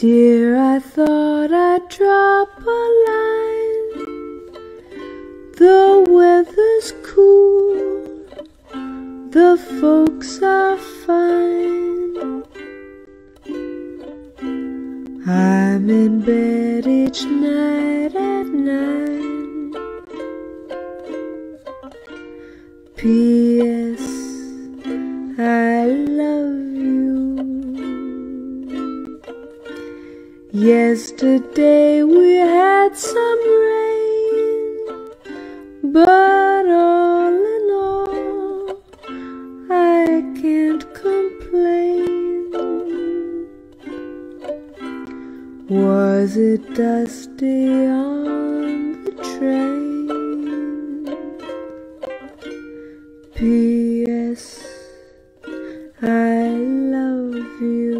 Dear, I thought I'd drop a line. The weather's cool, the folks are fine. I'm in bed each night at nine. P.S. I love Yesterday we had some rain, but all in all, I can't complain. Was it dusty on the train? P.S. I love you.